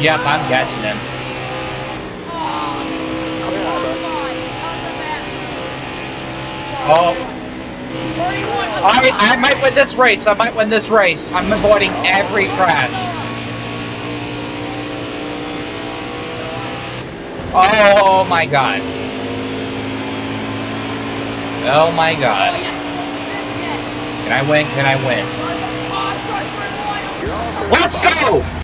Yep, I'm catching him. Oh. I, I might win this race. I might win this race. I'm avoiding every crash. Oh my god. Oh my god. Can I win? Can I win? Let's go!